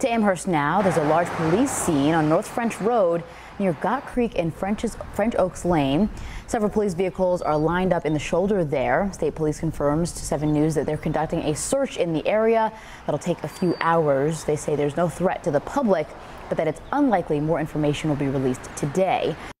To Amherst now, there's a large police scene on North French Road near Gott Creek and French's, French Oaks Lane. Several police vehicles are lined up in the shoulder there. State police confirms to 7 News that they're conducting a search in the area that'll take a few hours. They say there's no threat to the public, but that it's unlikely more information will be released today.